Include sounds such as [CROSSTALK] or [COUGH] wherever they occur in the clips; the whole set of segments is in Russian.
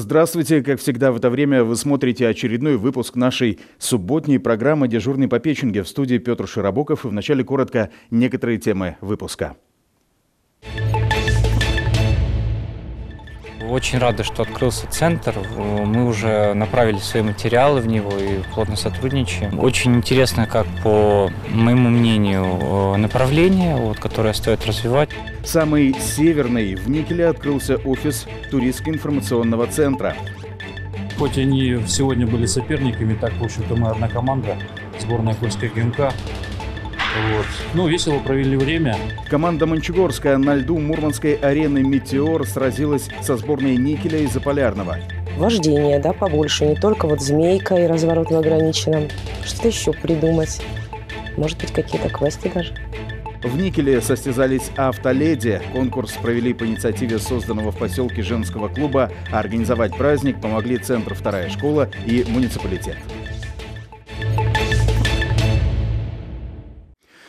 Здравствуйте. Как всегда в это время вы смотрите очередной выпуск нашей субботней программы «Дежурный по Печенге» в студии Петр Широбоков. И вначале коротко некоторые темы выпуска. Очень рады, что открылся центр. Мы уже направили свои материалы в него и плотно сотрудничаем. Очень интересно, как по моему мнению, направление, вот, которое стоит развивать. Самый северный в Никеле открылся офис туристско-информационного центра. Хоть они сегодня были соперниками, так, в общем-то, мы одна команда, сборная Кольская ГМК. Вот. Ну, весело провели время. Команда Мончегорская на льду Мурманской арены «Метеор» сразилась со сборной Никеля из Заполярного. Вождение, да, побольше. Не только вот змейка и разворот в ограниченном. Что-то еще придумать. Может быть, какие-то квесты даже. В Никеле состязались автоледи. Конкурс провели по инициативе созданного в поселке женского клуба, а организовать праздник помогли Центр «Вторая школа» и муниципалитет.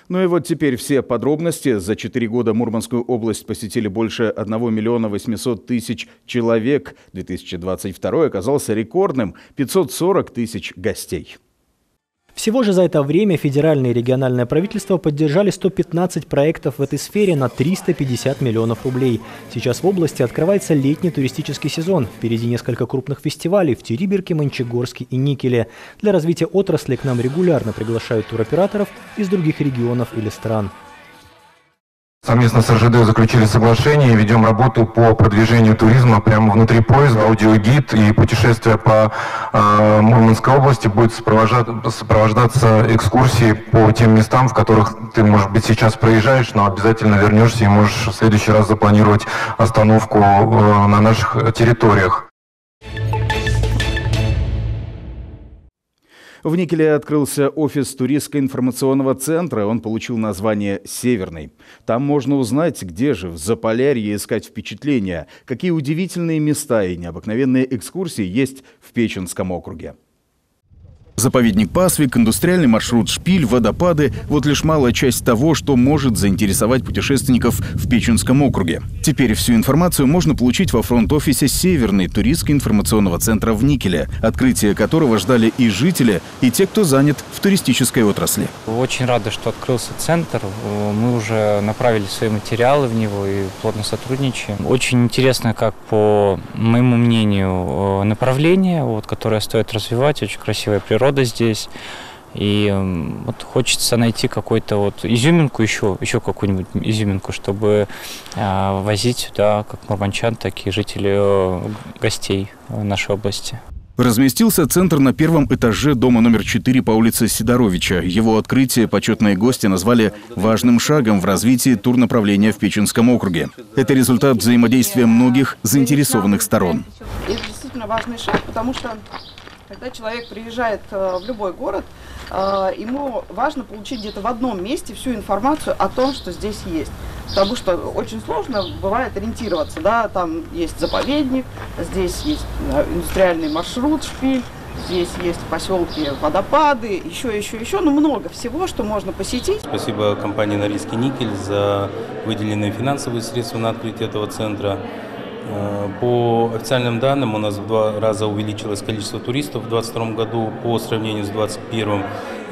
Ну и вот теперь все подробности. За четыре года Мурманскую область посетили больше 1 миллиона 800 тысяч человек. 2022 оказался рекордным – 540 тысяч гостей. Всего же за это время федеральное и региональное правительство поддержали 115 проектов в этой сфере на 350 миллионов рублей. Сейчас в области открывается летний туристический сезон. Впереди несколько крупных фестивалей в Териберке, Мончегорске и Никеле. Для развития отрасли к нам регулярно приглашают туроператоров из других регионов или стран. Совместно с РЖД заключили соглашение и ведем работу по продвижению туризма прямо внутри поезда. Аудиогид и путешествие по э, Мурманской области будет сопровождаться экскурсией по тем местам, в которых ты, может быть, сейчас проезжаешь, но обязательно вернешься и можешь в следующий раз запланировать остановку э, на наших территориях. В Никеле открылся офис туристско-информационного центра. Он получил название «Северный». Там можно узнать, где же в Заполярье искать впечатления, какие удивительные места и необыкновенные экскурсии есть в Печенском округе. Заповедник Пасвик, индустриальный маршрут Шпиль, водопады – вот лишь малая часть того, что может заинтересовать путешественников в Печенском округе. Теперь всю информацию можно получить во фронт-офисе Северной туристско-информационного центра в Никеле, открытие которого ждали и жители, и те, кто занят в туристической отрасли. Очень рады, что открылся центр. Мы уже направили свои материалы в него и плотно сотрудничаем. Очень интересно, как по моему мнению, направление, вот, которое стоит развивать. Очень красивая природа природа здесь. И вот хочется найти какую-то вот изюминку еще, еще какую-нибудь изюминку, чтобы э, возить сюда как мурманчан, так и жителей э, гостей нашей области. Разместился центр на первом этаже дома номер 4 по улице Сидоровича. Его открытие почетные гости назвали важным шагом в развитии турнаправления в Печенском округе. Это результат взаимодействия многих заинтересованных сторон. Это действительно важный шаг, потому что когда человек приезжает э, в любой город, э, ему важно получить где-то в одном месте всю информацию о том, что здесь есть. Потому что очень сложно бывает ориентироваться, да, там есть заповедник, здесь есть э, индустриальный маршрут, шпиль, Здесь есть в поселке водопады, еще, еще, еще, ну много всего, что можно посетить. Спасибо компании «Норильский никель» за выделенные финансовые средства на открытие этого центра. Э, по официальным данным у нас в два раза увеличилось количество туристов в 2022 году по сравнению с 2021.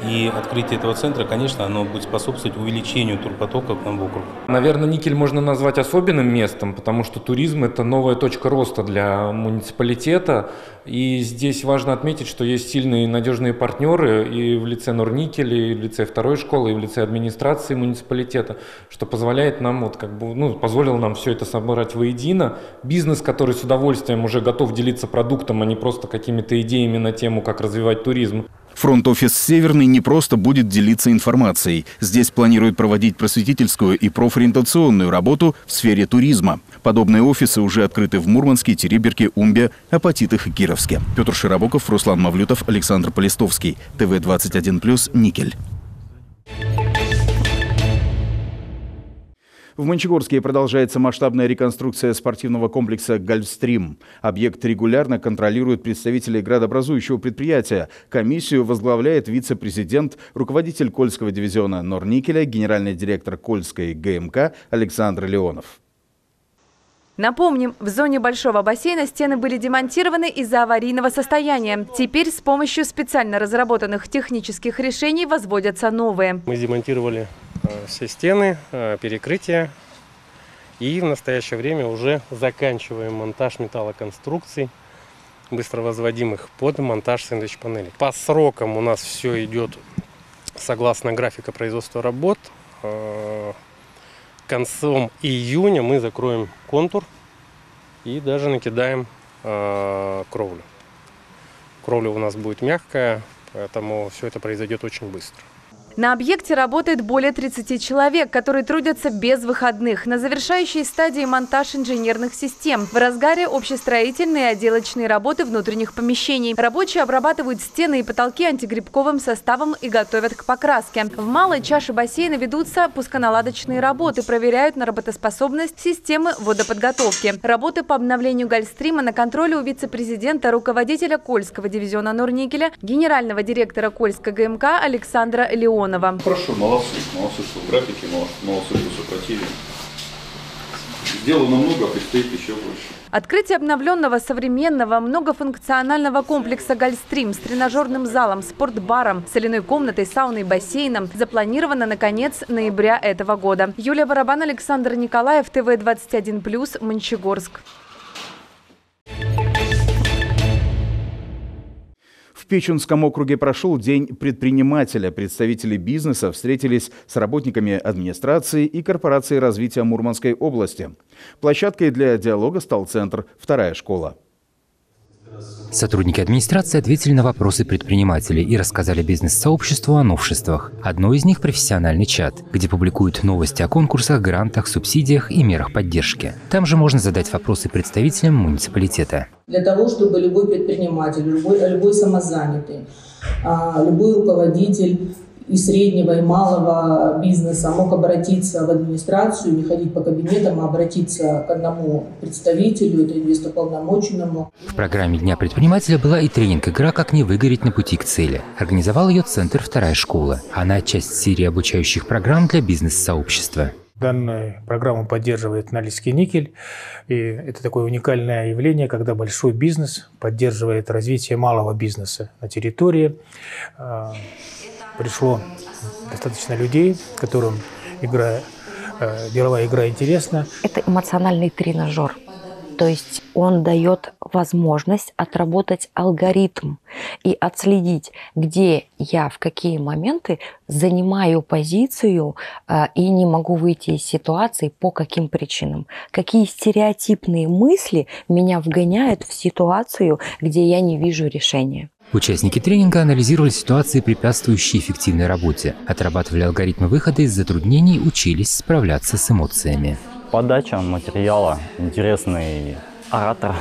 И открытие этого центра, конечно, оно будет способствовать увеличению турпотока к нам в округ. Наверное, Никель можно назвать особенным местом, потому что туризм – это новая точка роста для муниципалитета. И здесь важно отметить, что есть сильные и надежные партнеры и в лице Норникель, и в лице второй школы, и в лице администрации муниципалитета, что позволяет нам, вот как бы, ну, позволило нам все это собрать воедино. Бизнес, который с удовольствием уже готов делиться продуктом, а не просто какими-то идеями на тему, как развивать туризм. Фронт-офис «Северный» не просто будет делиться информацией. Здесь планируют проводить просветительскую и профориентационную работу в сфере туризма. Подобные офисы уже открыты в Мурманске, Териберке, Умбе, Апатитах и Кировске. Петр Широбоков, Руслан Мавлютов, Александр Полистовский. ТВ-21+, Никель. В Мончегорске продолжается масштабная реконструкция спортивного комплекса «Гольфстрим». Объект регулярно контролируют представители градообразующего предприятия. Комиссию возглавляет вице-президент, руководитель Кольского дивизиона Норникеля, генеральный директор Кольской ГМК Александр Леонов. Напомним, в зоне большого бассейна стены были демонтированы из-за аварийного состояния. Теперь с помощью специально разработанных технических решений возводятся новые. Мы демонтировали все стены, э, перекрытия и в настоящее время уже заканчиваем монтаж металлоконструкций быстро возводим их под монтаж сэндвич-панелей. По срокам у нас все идет согласно графика производства работ. Э, концом июня мы закроем контур и даже накидаем э, кровлю. Кровля у нас будет мягкая, поэтому все это произойдет очень быстро. На объекте работает более 30 человек, которые трудятся без выходных. На завершающей стадии монтаж инженерных систем. В разгаре общестроительные и отделочные работы внутренних помещений. Рабочие обрабатывают стены и потолки антигрибковым составом и готовят к покраске. В малой чаше бассейна ведутся пусконаладочные работы, проверяют на работоспособность системы водоподготовки. Работы по обновлению Гольстрима на контроле у вице-президента, руководителя Кольского дивизиона Норникеля, генерального директора Кольска ГМК Александра Леонова. Миронова. Хорошо, молодцы. Молодцы, что в графике, молодцы, что супротиве. Сделано много, а предстоит еще больше. Открытие обновленного современного многофункционального комплекса «Гольстрим» с тренажерным залом, спортбаром, соляной комнатой, сауной бассейном запланировано на конец ноября этого года. Юлия Барабан, Александр Николаев, ТВ-21+, Мончегорск. Печенском округе прошел День предпринимателя. Представители бизнеса встретились с работниками администрации и корпорации развития Мурманской области. Площадкой для диалога стал центр «Вторая школа». Сотрудники администрации ответили на вопросы предпринимателей и рассказали бизнес-сообществу о новшествах. Одно из них – профессиональный чат, где публикуют новости о конкурсах, грантах, субсидиях и мерах поддержки. Там же можно задать вопросы представителям муниципалитета. Для того, чтобы любой предприниматель, любой, любой самозанятый, а, любой руководитель и среднего, и малого бизнеса мог обратиться в администрацию, не ходить по кабинетам, а обратиться к одному представителю, это инвестополномоченному. В программе Дня предпринимателя была и тренинг-игра «Как не выгореть на пути к цели». Организовал ее Центр «Вторая школа». Она часть серии обучающих программ для бизнес-сообщества. Данную программу поддерживает Норильский никель. И это такое уникальное явление, когда большой бизнес поддерживает развитие малого бизнеса на территории. Пришло достаточно людей, которым игра, э, деловая игра интересна. Это эмоциональный тренажер. То есть он дает возможность отработать алгоритм и отследить, где я в какие моменты занимаю позицию э, и не могу выйти из ситуации по каким причинам. Какие стереотипные мысли меня вгоняют в ситуацию, где я не вижу решения. Участники тренинга анализировали ситуации, препятствующие эффективной работе, отрабатывали алгоритмы выхода из затруднений, учились справляться с эмоциями. Подача материала, интересный оратор,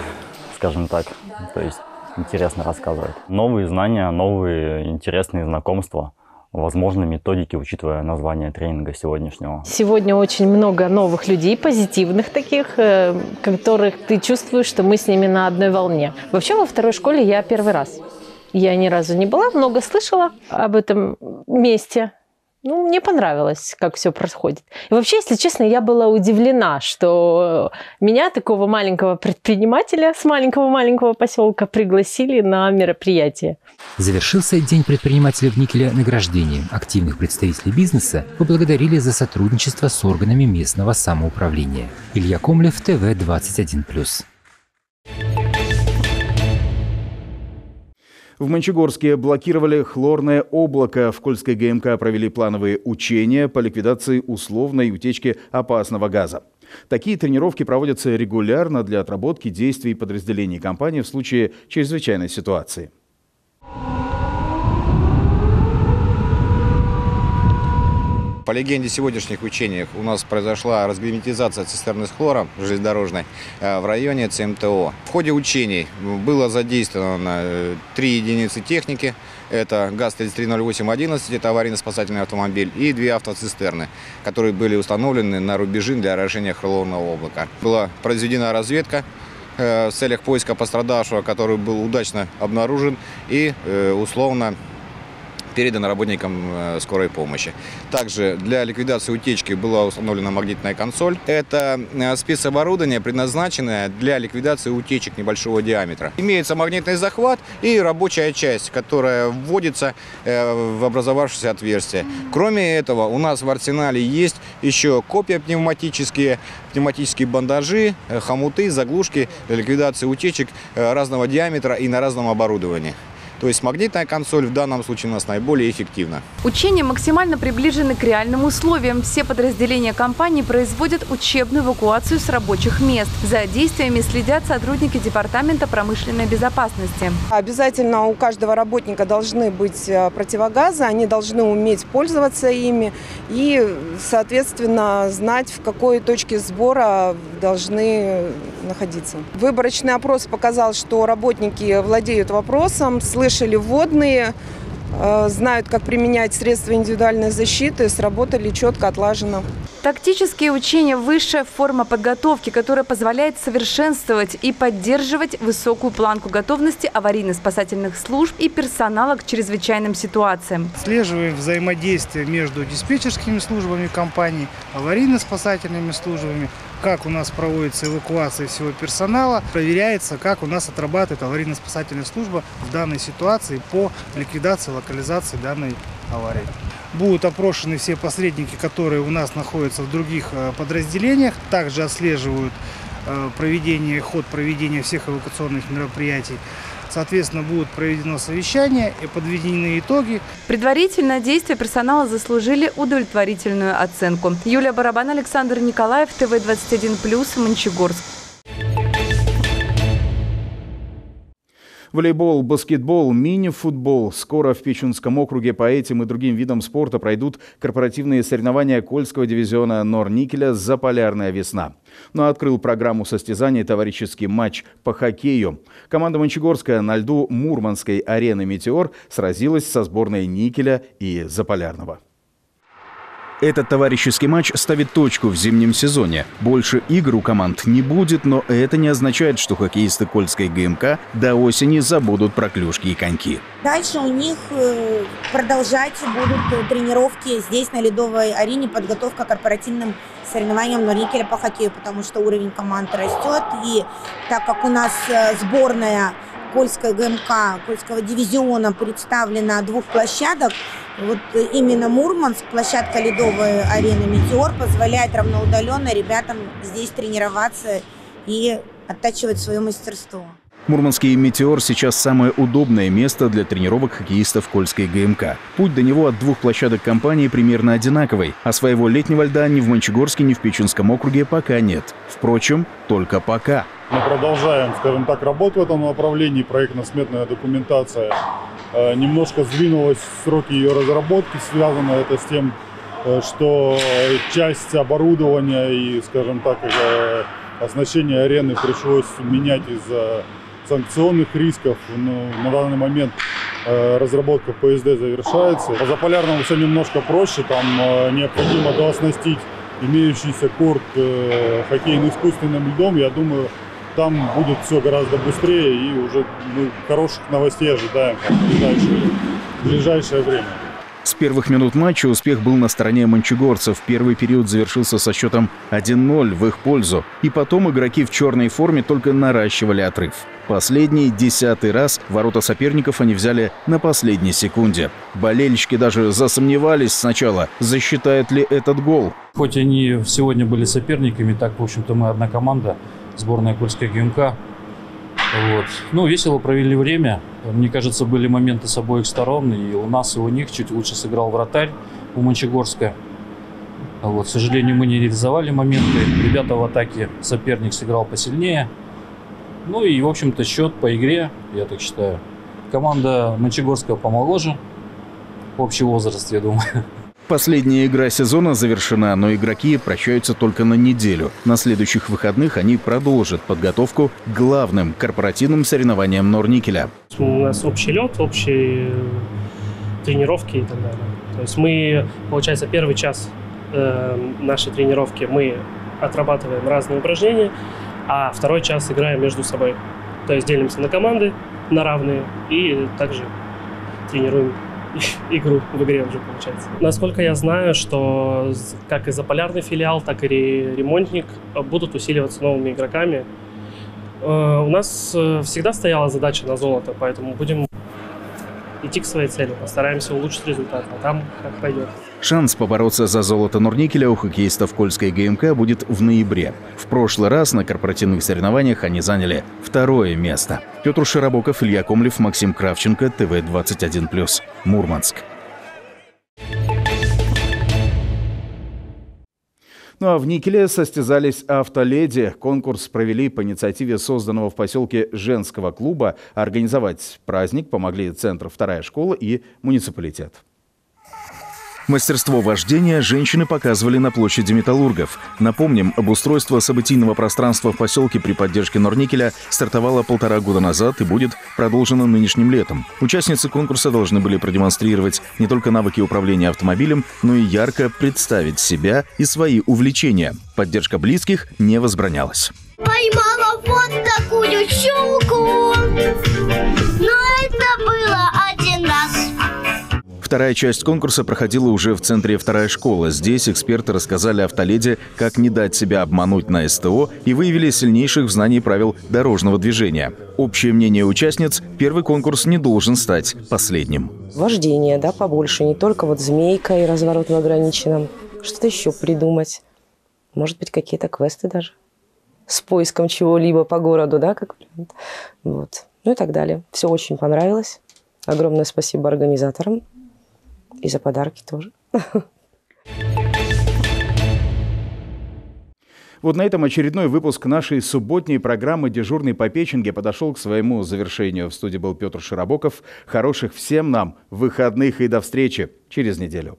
скажем так, то есть интересно рассказывает. Новые знания, новые интересные знакомства возможно, методики, учитывая название тренинга сегодняшнего. Сегодня очень много новых людей, позитивных таких, э, которых ты чувствуешь, что мы с ними на одной волне. Вообще во второй школе я первый раз. Я ни разу не была, много слышала об этом месте. Ну, мне понравилось, как все происходит. И вообще, если честно, я была удивлена, что меня, такого маленького предпринимателя с маленького-маленького поселка, пригласили на мероприятие. Завершился День предпринимателя в Никеле награждением. Активных представителей бизнеса поблагодарили за сотрудничество с органами местного самоуправления. Илья Комлев, ТВ-21+. В Мончегорске блокировали хлорное облако. В Кольской ГМК провели плановые учения по ликвидации условной утечки опасного газа. Такие тренировки проводятся регулярно для отработки действий подразделений компании в случае чрезвычайной ситуации. По легенде сегодняшних учениях у нас произошла разгерметизация цистерны с хлором железнодорожной э, в районе ЦМТО. В ходе учений было задействовано э, три единицы техники. Это ГАЗ-330811, это аварийно-спасательный автомобиль, и две автоцистерны, которые были установлены на рубежи для орошения хлорного облака. Была произведена разведка э, в целях поиска пострадавшего, который был удачно обнаружен и условно передано работникам э, скорой помощи. Также для ликвидации утечки была установлена магнитная консоль. Это э, спецоборудование, предназначенное для ликвидации утечек небольшого диаметра. Имеется магнитный захват и рабочая часть, которая вводится в образовавшееся отверстие. Кроме этого, у нас в арсенале есть еще копия пневматические, пневматические бандажи, хомуты, заглушки для ликвидации утечек разного диаметра и на разном оборудовании. То есть магнитная консоль в данном случае у нас наиболее эффективна. Учения максимально приближены к реальным условиям. Все подразделения компании производят учебную эвакуацию с рабочих мест. За действиями следят сотрудники Департамента промышленной безопасности. Обязательно у каждого работника должны быть э, противогазы, они должны уметь пользоваться ими и, соответственно, знать, в какой точке сбора должны находиться. Выборочный опрос показал, что работники владеют вопросом, слышат слышали вводные, э, знают, как применять средства индивидуальной защиты, сработали четко, отлажено. Тактические учения – высшая форма подготовки, которая позволяет совершенствовать и поддерживать высокую планку готовности аварийно-спасательных служб и персонала к чрезвычайным ситуациям. Слеживаем взаимодействие между диспетчерскими службами компании, аварийно-спасательными службами, как у нас проводится эвакуация всего персонала, проверяется, как у нас отрабатывает аварийно-спасательная служба в данной ситуации по ликвидации, локализации данной аварии. Будут опрошены все посредники, которые у нас находятся в других э, подразделениях, также отслеживают э, проведение, ход проведения всех эвакуационных мероприятий. Соответственно, будет проведено совещание и подведены итоги. Предварительно действия персонала заслужили удовлетворительную оценку. Юлия Барабан, Александр Николаев, ТВ-21+, Мончегорск. Волейбол, баскетбол, мини-футбол. Скоро в Печенском округе по этим и другим видам спорта пройдут корпоративные соревнования Кольского дивизиона Норникеля «Заполярная весна». Но ну, открыл программу состязаний товарищеский матч по хоккею. Команда Мончегорская на льду Мурманской арены «Метеор» сразилась со сборной Никеля и Заполярного. Этот товарищеский матч ставит точку в зимнем сезоне. Больше игр у команд не будет, но это не означает, что хоккеисты Кольской ГМК до осени забудут про клюшки и коньки. Дальше у них э, продолжать будут тренировки здесь, на ледовой арене, подготовка к корпоративным соревнованиям Норникеля по хоккею, потому что уровень команд растет. И так как у нас э, сборная Кольской ГМК, Кольского дивизиона представлена двух площадок, вот именно Мурманск, площадка ледовой арены «Метеор» позволяет равноудаленно ребятам здесь тренироваться и оттачивать свое мастерство. Мурманский «Метеор» сейчас самое удобное место для тренировок хоккеистов Кольской ГМК. Путь до него от двух площадок компании примерно одинаковый, а своего летнего льда ни в Мончегорске, ни в Печенском округе пока нет. Впрочем, только пока. Мы продолжаем, скажем так, работу в этом направлении. Проектно-сметная документация э, немножко сдвинулась сроки ее разработки. Связано это с тем, э, что часть оборудования и, скажем так, э, оснащение арены пришлось менять из-за санкционных рисков. Ну, на данный момент разработка ПСД завершается. По Заполярному все немножко проще. Там необходимо дооснастить имеющийся корт хоккейно искусственным льдом. Я думаю, там будет все гораздо быстрее и уже мы хороших новостей ожидаем в ближайшее время. С первых минут матча успех был на стороне манчегорцев. Первый период завершился со счетом 1-0 в их пользу. И потом игроки в черной форме только наращивали отрыв. Последний, десятый раз, ворота соперников они взяли на последней секунде. Болельщики даже засомневались сначала, засчитает ли этот гол. Хоть они сегодня были соперниками, так, в общем-то, мы одна команда сборная Кольской ГМК. Вот. Ну, весело провели время. Мне кажется, были моменты с обоих сторон. И у нас, и у них чуть лучше сыграл вратарь у Мончегорска. Вот. К сожалению, мы не реализовали моменты. Ребята в атаке, соперник сыграл посильнее. Ну и, в общем-то, счет по игре, я так считаю. Команда Мончегорская помоложе. Общий возраст, я думаю. [LAUGHS] Последняя игра сезона завершена, но игроки прощаются только на неделю. На следующих выходных они продолжат подготовку к главным корпоративным соревнованиям Норникеля. У нас общий лед, общие тренировки и так далее. То есть мы, получается, первый час э, нашей тренировки мы отрабатываем разные упражнения, а второй час играем между собой. То есть делимся на команды, на равные и также тренируем [LAUGHS] игру в игре уже получается. Насколько я знаю, что как и заполярный филиал, так и ремонтник будут усиливаться новыми игроками. Э, у нас э, всегда стояла задача на золото, поэтому будем идти к своей цели, постараемся улучшить результат, а там как пойдет. Шанс побороться за золото Норникеля у хоккеистов Кольской ГМК будет в ноябре. В прошлый раз на корпоративных соревнованиях они заняли второе место. Петр Широбоков, Илья Комлев, Максим Кравченко, ТВ-21+. Мурманск. Ну а в Никеле состязались автоледи. Конкурс провели по инициативе созданного в поселке женского клуба. Организовать праздник помогли Центр «Вторая школа» и муниципалитет. Мастерство вождения женщины показывали на площади металлургов. Напомним, обустройство событийного пространства в поселке при поддержке Норникеля стартовало полтора года назад и будет продолжено нынешним летом. Участницы конкурса должны были продемонстрировать не только навыки управления автомобилем, но и ярко представить себя и свои увлечения. Поддержка близких не возбранялась. Поймала вот такую щелку, Вторая часть конкурса проходила уже в центре «Вторая школа». Здесь эксперты рассказали автоледи, как не дать себя обмануть на СТО и выявили сильнейших в знании правил дорожного движения. Общее мнение участниц – первый конкурс не должен стать последним. Вождение, да, побольше. Не только вот змейка и разворот в ограниченном. Что-то еще придумать. Может быть, какие-то квесты даже. С поиском чего-либо по городу, да, как Вот. Ну и так далее. Все очень понравилось. Огромное спасибо организаторам. И за подарки тоже. Вот на этом очередной выпуск нашей субботней программы «Дежурный по печенге» подошел к своему завершению. В студии был Петр Широбоков. Хороших всем нам выходных и до встречи через неделю.